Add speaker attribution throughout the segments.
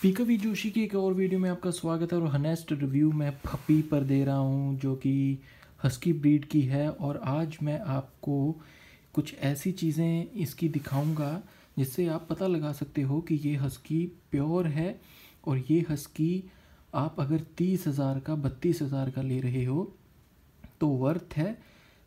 Speaker 1: Speaker we Joshi की एक और वीडियो में आपका स्वागत है और हनेस्ट रिव्यू मैं पपी पर दे रहा हूँ, जो कि हस्की ब्रीड की है। और आज मैं आपको कुछ ऐसी चीज़ें इसकी दिखाऊँगा, जिससे आप पता लगा सकते हो कि ये हस्की प्योर है और ये हस्की आप अगर तीस हज़ार का, बत्तीस हज़ार का ले रहे हो तो वर्थ है।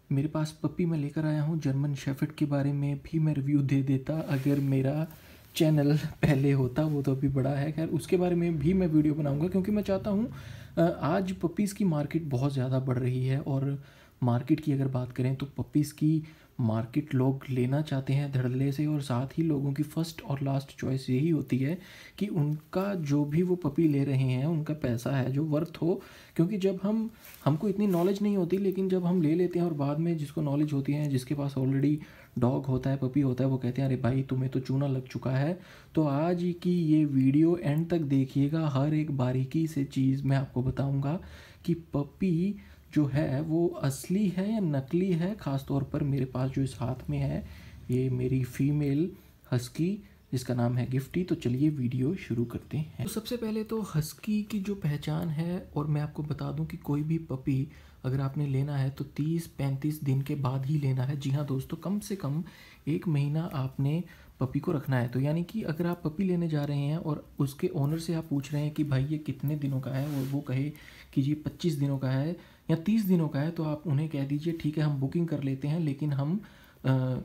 Speaker 1: मेरे पास पपी मैं लेकर आया हूँ, जर्मन शेफर्ड के बारे में भी मैं रिव्यू दे देता, अगर मेरा चैनल पहले होता, वो तो अभी बड़ा है। खैर, उसके बारे में भी मैं वीडियो बनाऊँगा, क्योंकि मैं चाहता हूँ आज पपीज़ की मार्केट बहुत ज़्यादा बढ़ रही है। और मार्केट की अगर बात करें तो पपीज़ की मार्केट लोग लेना चाहते हैं धड़ल्ले से और साथ ही लोगों की फ़र्स्ट और लास्ट चॉइस यही होती है कि उनका जो भी वो पपी ले रहे हैं, उनका पैसा है जो वर्थ हो। क्योंकि जब हम, हमको इतनी नॉलेज नहीं होती, लेकिन जब हम ले लेते हैं और बाद में जिसको नॉलेज होती है, जिसके पास ऑलरेडी डॉग होता है पपी होता है, वो कहते हैं, अरे भाई, तुम्हें तो चूना लग चुका है। तो आज की ये वीडियो एंड तक देखिएगा। हर एक बारीकी से चीज़ मैं आपको बताऊँगा कि पपी जो है, वो असली है या नकली है ख़ास तौर पर मेरे पास जो इस हाथ में है, ये मेरी फीमेल हस्की, जिसका नाम है गिफ्टी। तो चलिए वीडियो शुरू करते हैं। तो सबसे पहले तो हस्की की जो पहचान है, और मैं आपको बता दूँ कि कोई भी पपी अगर आपने लेना है तो 30-35 दिन के बाद ही लेना है। जी हाँ दोस्तों, कम से कम एक महीना आपने पपी को रखना है। तो यानी कि अगर आप पपी लेने जा रहे हैं और उसके ओनर से आप पूछ रहे हैं कि भाई ये कितने दिनों का है और वो कहे कि जी पच्चीस दिनों का है या तीस दिनों का है तो आप उन्हें कह दीजिए, ठीक है, हम बुकिंग कर लेते हैं, लेकिन हम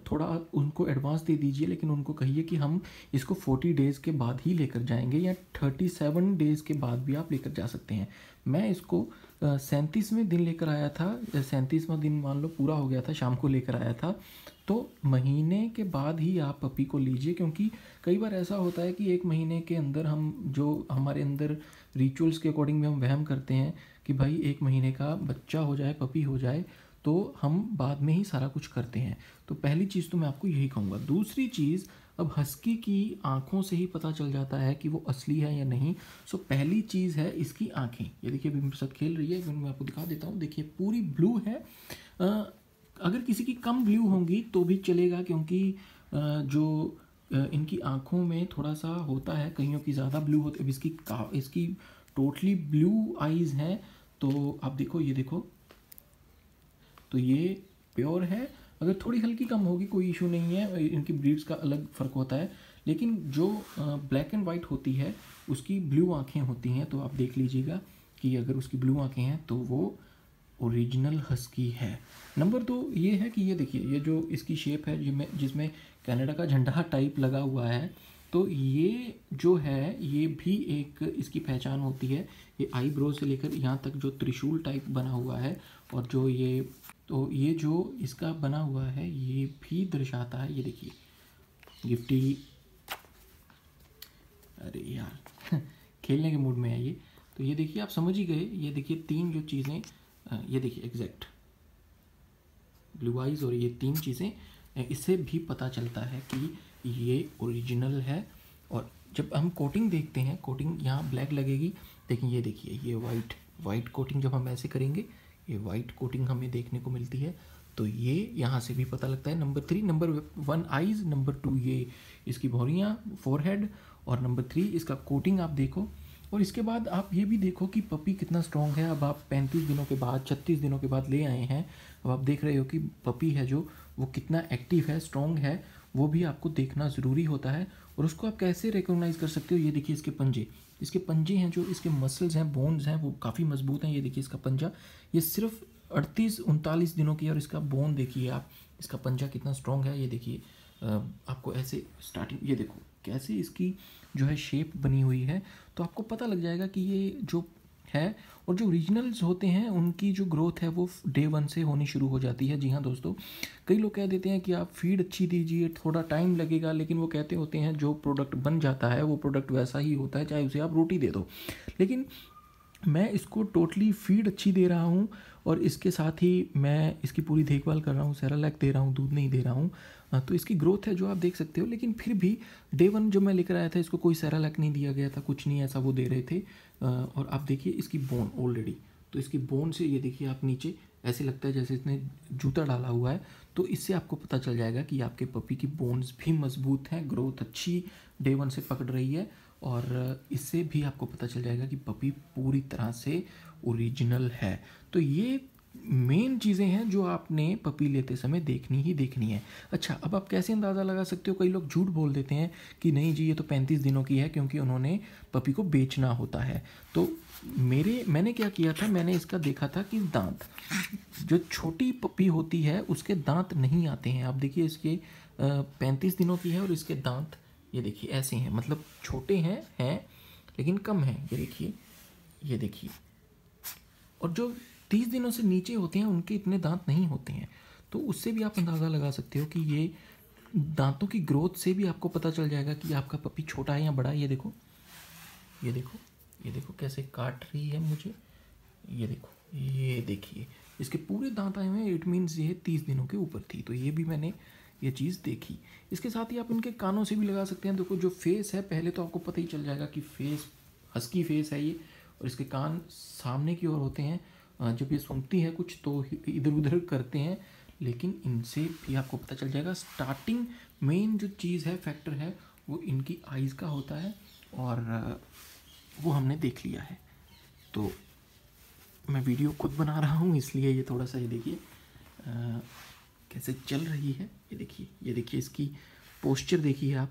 Speaker 1: थोड़ा उनको एडवांस दे दीजिए, लेकिन उनको कहिए कि हम इसको फोर्टी डेज़ के बाद ही लेकर जाएँगे या थर्टी सेवन डेज़ के बाद भी आप लेकर जा सकते हैं। मैं इसको सैंतीसवें दिन लेकर आया था सैंतीसवां दिन मान लो पूरा हो गया था, शाम को लेकर आया था तो महीने के बाद ही आप पपी को लीजिए, क्योंकि कई बार ऐसा होता है कि एक महीने के अंदर हम जो हमारे अंदर रिचुअल्स के अकॉर्डिंग में हम वहम करते हैं कि भाई एक महीने का बच्चा हो जाए, पपी हो जाए तो हम बाद में ही सारा कुछ करते हैं। तो पहली चीज़ तो मैं आपको यही कहूँगा। दूसरी चीज़ अब हस्की की आँखों से ही पता चल जाता है कि वो असली है या नहीं। सो पहली चीज़ है इसकी आँखें। ये देखिए, अभी मेरे साथ खेल रही है, मैं आपको दिखा देता हूँ। देखिए, पूरी ब्लू है। अगर किसी की कम ब्लू होंगी तो भी चलेगा, क्योंकि जो इनकी आँखों में थोड़ा सा होता है, कईयों की ज़्यादा ब्लू होती है। इसकी इसकी टोटली ब्लू आइज़ हैं तो आप देखो, ये देखो। तो ये प्योर है अगर थोड़ी हल्की कम होगी, कोई इशू नहीं है इनकी ब्रीड्स का अलग फ़र्क होता है। लेकिन जो ब्लैक एंड वाइट होती है, उसकी ब्लू आँखें होती हैं तो आप देख लीजिएगा कि अगर उसकी ब्लू आँखें हैं तो वो ओरिजिनल हस्की है। नंबर दो ये है कि ये देखिए, ये जो इसकी शेप है, जिसमें जिसमें कनाडा का झंडा टाइप लगा हुआ है तो ये जो है, ये भी एक इसकी पहचान होती है। ये आईब्रो से लेकर यहाँ तक जो त्रिशूल टाइप बना हुआ है और जो ये तो ये जो इसका बना हुआ है, ये भी दर्शाता है। ये देखिए, गिफ्टी। अरे यार, खेलने के मूड में है ये। तो ये देखिए, आप समझ ही गए। ये देखिए, तीन जो चीज़ें ये देखिए एग्जैक्ट ब्लू आइज़ और ये तीन चीज़ें। इससे भी पता चलता है कि ये ओरिजिनल है और जब हम कोटिंग देखते हैं कोटिंग यहाँ ब्लैक लगेगी। लेकिन ये देखिए, ये वाइट वाइट कोटिंग जब हम ऐसे करेंगे, ये वाइट कोटिंग हमें देखने को मिलती है। तो ये यहाँ से भी पता लगता है। Number three number one eyes number two ये इसकी भौरियाँ फोरहेड और नंबर थ्री इसका कोटिंग आप देखो। और इसके बाद आप ये भी देखो कि पपी कितना स्ट्रॉन्ग है। अब आप पैंतीस दिनों के बाद, छत्तीस दिनों के बाद ले आए हैं। अब आप देख रहे हो कि पपी है जो, वो कितना एक्टिव है स्ट्रॉन्ग है, वो भी आपको देखना ज़रूरी होता है। और उसको आप कैसे रिकोगनाइज़ कर सकते हो? ये देखिए इसके पंजे। इसके पंजे हैं जो, इसके मसल्स हैं बोन्स हैं, वो काफ़ी मज़बूत हैं। ये देखिए इसका पंजा। ये सिर्फ़ अड़तीस, उनतालीस दिनों की और इसका बोन देखिए आप। इसका पंजा कितना स्ट्रॉन्ग है। ये देखिए आपको ऐसे स्टार्टिंग ये देखो। कैसे इसकी जो है शेप बनी हुई है तो आपको पता लग जाएगा कि ये जो है और जो रीजनल्स होते हैं, उनकी जो ग्रोथ है वो डे वन से होनी शुरू हो जाती है। जी हाँ दोस्तों, कई लोग कह देते हैं कि आप फ़ीड अच्छी दीजिए, थोड़ा टाइम लगेगा, लेकिन वो कहते होते हैं जो प्रोडक्ट बन जाता है, वो प्रोडक्ट वैसा ही होता है, चाहे उसे आप रोटी दे दो। लेकिन मैं इसको टोटली फ़ीड अच्छी दे रहा हूँ और इसके साथ ही मैं इसकी पूरी देखभाल कर रहा हूँ, सैरालैक दे रहा हूँ, दूध नहीं दे रहा हूँ। तो इसकी ग्रोथ है जो आप देख सकते हो, लेकिन फिर भी डे वन जो मैं लेकर आया था, इसको कोई सारा लक नहीं दिया गया था, कुछ नहीं ऐसा वो दे रहे थे। और आप देखिए इसकी बोन ऑलरेडी तो इसकी बोन से ये देखिए आप नीचे, ऐसे लगता है जैसे इसने जूता डाला हुआ है तो इससे आपको पता चल जाएगा कि आपके पपी की बोन्स भी मज़बूत हैं ग्रोथ अच्छी डे वन से पकड़ रही है, और इससे भी आपको पता चल जाएगा कि पपी पूरी तरह से ओरिजिनल है। तो ये मेन चीज़ें हैं जो आपने पपी लेते समय देखनी ही देखनी है। अच्छा अब आप कैसे अंदाज़ा लगा सकते हो? कई लोग झूठ बोल देते हैं कि नहीं जी, ये तो पैंतीस दिनों की है क्योंकि उन्होंने पपी को बेचना होता है। तो मेरे, मैंने क्या किया था? मैंने इसका देखा था कि दांत, जो छोटी पपी होती है, उसके दांत नहीं आते हैं। आप देखिए, इसके पैंतीस दिनों की है और इसके दांत, ये देखिए, ऐसे हैं। मतलब छोटे हैं हैं, लेकिन कम हैं। ये देखिए ये देखिए। और जो तीस दिनों से नीचे होते हैं, उनके इतने दांत नहीं होते हैं। तो उससे भी आप अंदाज़ा लगा सकते हो कि ये दांतों की ग्रोथ से भी आपको पता चल जाएगा कि आपका पपी छोटा है या बड़ा है। ये देखो ये देखो ये देखो कैसे काट रही है मुझे। ये देखो, ये देखिए, इसके पूरे दांत आए हुए हैं। इट मीन्स ये तीस दिनों के ऊपर थी तो ये भी मैंने ये चीज़ देखी। इसके साथ ही आप इनके कानों से भी लगा सकते हैं। देखो, जो फेस है, पहले तो आपको पता ही चल जाएगा कि फेस हस्की फेस है ये, और इसके कान सामने की ओर होते हैं। जब ये सुनती है कुछ तो इधर उधर करते हैं, लेकिन इनसे भी आपको पता चल जाएगा स्टार्टिंग मेन जो चीज़ है फैक्टर है, वो इनकी आइज़ का होता है और वो हमने देख लिया है। तो मैं वीडियो खुद बना रहा हूँ, इसलिए ये थोड़ा सा ये देखिए कैसे चल रही है। ये देखिए ये देखिए इसकी पोस्चर देखिए आप,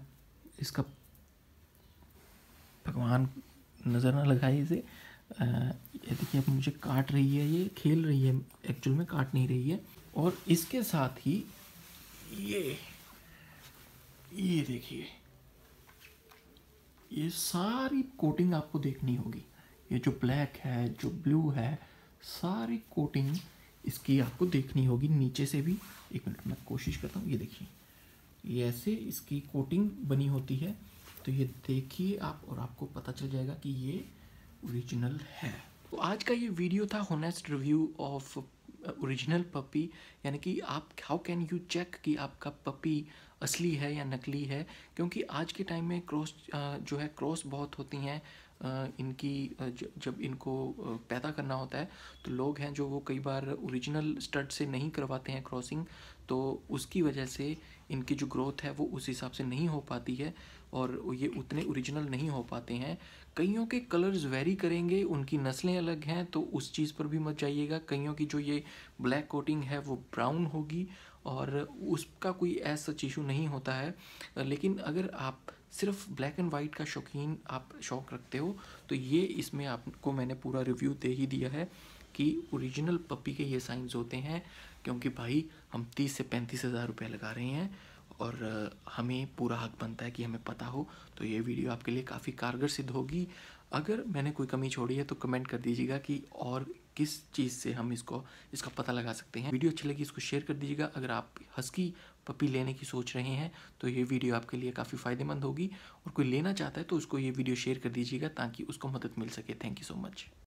Speaker 1: इसका भगवान नज़र ना लगाए इसे। ये देखिए, अब मुझे काट रही है, ये खेल रही है एक्चुअल में काट नहीं रही है। और इसके साथ ही ये ये देखिए, ये सारी कोटिंग आपको देखनी होगी। ये जो ब्लैक है, जो ब्लू है, सारी कोटिंग इसकी आपको देखनी होगी नीचे से भी। एक मिनट, मैं कोशिश करता हूँ, ये देखिए, ये ऐसे इसकी कोटिंग बनी होती है। तो ये देखिए आप, और आपको पता चल जाएगा कि ये ओरिजिनल है। तो आज का ये वीडियो था honest review of original puppy यानी कि आप हाउ कैन यू चेक कि आपका पपी असली है या नकली है? क्योंकि आज के टाइम में क्रॉस जो है क्रॉस बहुत होती हैं इनकी जब इनको पैदा करना होता है तो लोग हैं जो वो कई बार ओरिजिनल स्टड से नहीं करवाते हैं क्रॉसिंग तो उसकी वजह से इनकी जो ग्रोथ है वो उस हिसाब से नहीं हो पाती है, और ये उतने ओरिजिनल नहीं हो पाते हैं। कईयों के कलर्स वेरी करेंगे, उनकी नस्लें अलग हैं तो उस चीज़ पर भी मत जाइएगा। कईयों की जो ये ब्लैक कोटिंग है, वो ब्राउन होगी और उसका कोई ऐसा इशू नहीं होता है। लेकिन अगर आप सिर्फ़ ब्लैक एंड वाइट का शौकीन, आप शौक रखते हो तो ये इसमें आपको मैंने पूरा रिव्यू दे ही दिया है कि ओरिजिनल पपी के ये साइंस होते हैं, क्योंकि भाई, हम तीस से पैंतीस हज़ार रुपये लगा रहे हैं। और हमें पूरा हक बनता है कि हमें पता हो तो ये वीडियो आपके लिए काफ़ी कारगर सिद्ध होगी। अगर मैंने कोई कमी छोड़ी है तो कमेंट कर दीजिएगा कि और किस चीज़ से हम इसको, इसका पता लगा सकते हैं। वीडियो अच्छी लगी इसको शेयर कर दीजिएगा। अगर आप हस्की पपी लेने की सोच रहे हैं तो ये वीडियो आपके लिए काफ़ी फ़ायदेमंद होगी। और कोई लेना चाहता है तो उसको ये वीडियो शेयर कर दीजिएगा ताकि उसको मदद मिल सके। Thank you so much.